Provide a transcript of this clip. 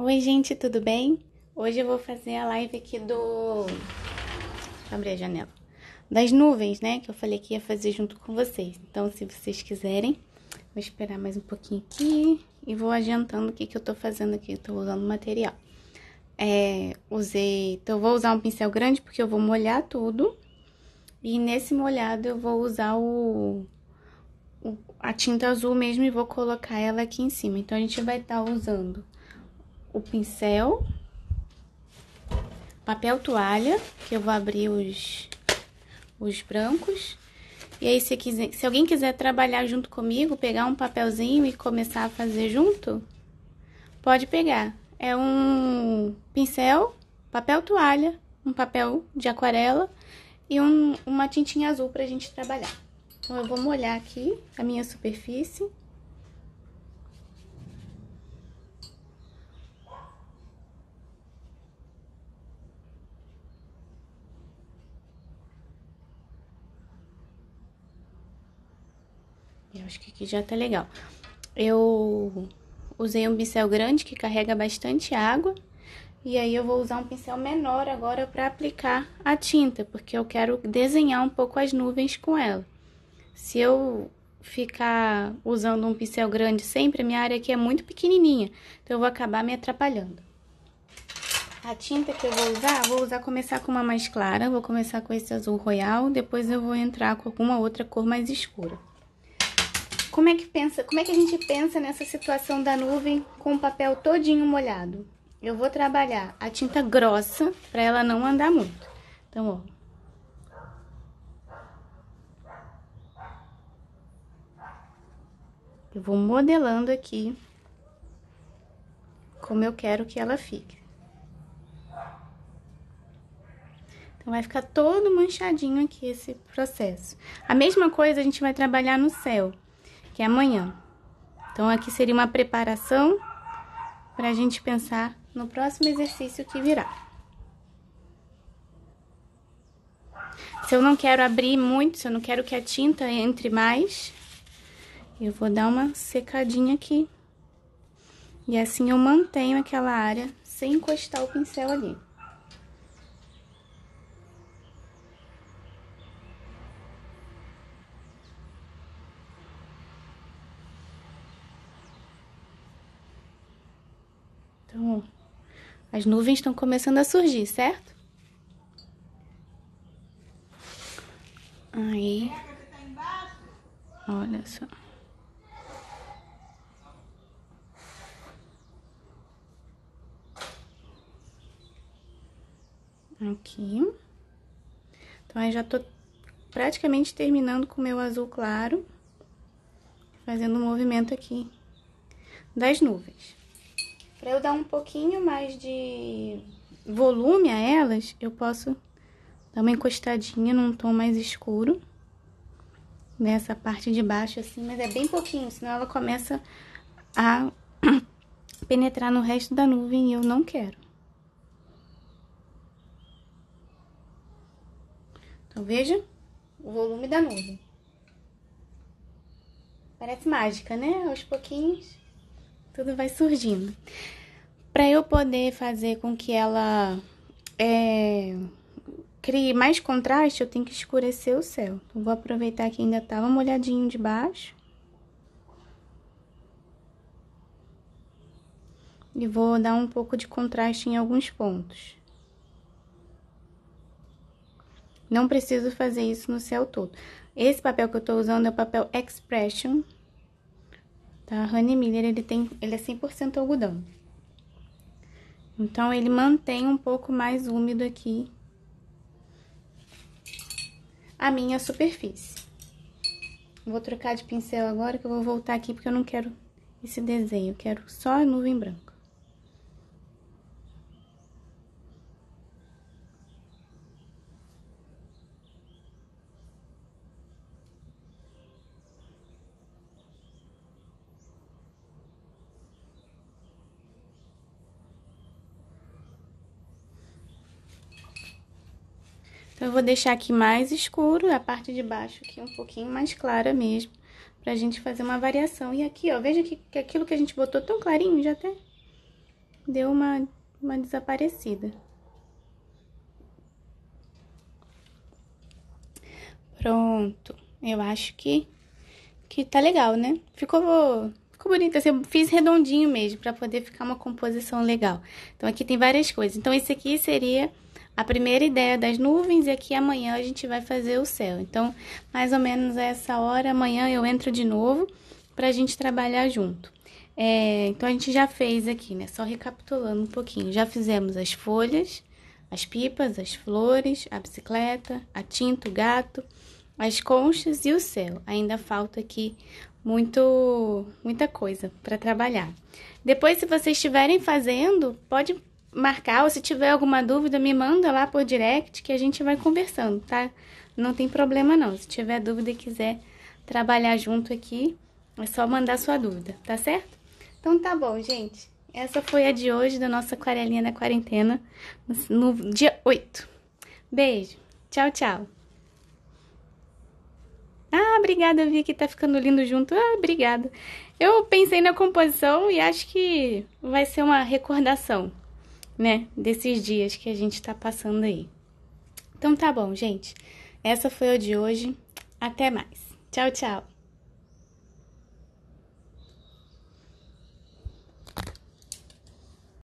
Oi, gente, tudo bem? Hoje eu vou fazer a live aqui do. Abrir a janela. Das nuvens, né? Que eu falei que ia fazer junto com vocês. Então, se vocês quiserem, vou esperar mais um pouquinho aqui e vou adiantando o que, que eu tô fazendo aqui. Eu tô usando material. É, usei. Então, eu vou usar um pincel grande porque eu vou molhar tudo. E nesse molhado eu vou usar o, o a tinta azul mesmo e vou colocar ela aqui em cima. Então, a gente vai estar tá usando o pincel, papel toalha, que eu vou abrir os, os brancos. E aí, se, quiser, se alguém quiser trabalhar junto comigo, pegar um papelzinho e começar a fazer junto, pode pegar. É um pincel, papel toalha, um papel de aquarela e um, uma tintinha azul pra gente trabalhar. Então, eu vou molhar aqui a minha superfície. Acho que aqui já tá legal. Eu usei um pincel grande que carrega bastante água. E aí eu vou usar um pincel menor agora para aplicar a tinta, porque eu quero desenhar um pouco as nuvens com ela. Se eu ficar usando um pincel grande sempre, minha área aqui é muito pequenininha, então eu vou acabar me atrapalhando. A tinta que eu vou usar, vou usar começar com uma mais clara, vou começar com esse azul royal, depois eu vou entrar com alguma outra cor mais escura. Como é que pensa, como é que a gente pensa nessa situação da nuvem com o papel todinho molhado? Eu vou trabalhar a tinta grossa para ela não andar muito. Então, ó. Eu vou modelando aqui como eu quero que ela fique. Então, vai ficar todo manchadinho aqui esse processo. A mesma coisa a gente vai trabalhar no céu que é amanhã. Então, aqui seria uma preparação para a gente pensar no próximo exercício que virá. Se eu não quero abrir muito, se eu não quero que a tinta entre mais, eu vou dar uma secadinha aqui. E assim eu mantenho aquela área sem encostar o pincel ali. Então, as nuvens estão começando a surgir, certo? Aí. Olha só. Aqui. Então, aí já tô praticamente terminando com o meu azul claro. Fazendo um movimento aqui das nuvens. Para eu dar um pouquinho mais de volume a elas, eu posso dar uma encostadinha num tom mais escuro. Nessa parte de baixo, assim, mas é bem pouquinho, senão ela começa a penetrar no resto da nuvem e eu não quero. Então, veja o volume da nuvem. Parece mágica, né? Aos pouquinhos, tudo vai surgindo. Para eu poder fazer com que ela é, crie mais contraste, eu tenho que escurecer o céu. Então, vou aproveitar que ainda tava molhadinho de baixo. E vou dar um pouco de contraste em alguns pontos. Não preciso fazer isso no céu todo. Esse papel que eu tô usando é o papel Expression, tá? Honey Miller, ele, tem, ele é 100% algodão. Então, ele mantém um pouco mais úmido aqui a minha superfície. Vou trocar de pincel agora, que eu vou voltar aqui, porque eu não quero esse desenho. Eu quero só a nuvem branca. Então, eu vou deixar aqui mais escuro, a parte de baixo aqui um pouquinho mais clara mesmo, pra gente fazer uma variação. E aqui, ó, veja que, que aquilo que a gente botou tão clarinho já até deu uma, uma desaparecida. Pronto. Eu acho que, que tá legal, né? Ficou, ficou bonito. Assim, eu fiz redondinho mesmo, pra poder ficar uma composição legal. Então, aqui tem várias coisas. Então, esse aqui seria a primeira ideia das nuvens e aqui amanhã a gente vai fazer o céu. Então, mais ou menos a essa hora, amanhã eu entro de novo pra gente trabalhar junto. É, então, a gente já fez aqui, né? Só recapitulando um pouquinho. Já fizemos as folhas, as pipas, as flores, a bicicleta, a tinta, o gato as conchas e o céu. Ainda falta aqui muito, muita coisa para trabalhar. Depois, se vocês estiverem fazendo, pode marcar, ou se tiver alguma dúvida, me manda lá por direct que a gente vai conversando, tá? Não tem problema não. Se tiver dúvida e quiser trabalhar junto aqui, é só mandar sua dúvida, tá certo? Então tá bom, gente. Essa foi a de hoje da nossa aquarelinha da quarentena, no dia 8. Beijo. Tchau, tchau. Ah, obrigada, vi que tá ficando lindo junto. Ah, obrigada. Eu pensei na composição e acho que vai ser uma recordação, né, desses dias que a gente tá passando aí. Então tá bom, gente. Essa foi o de hoje. Até mais. Tchau, tchau.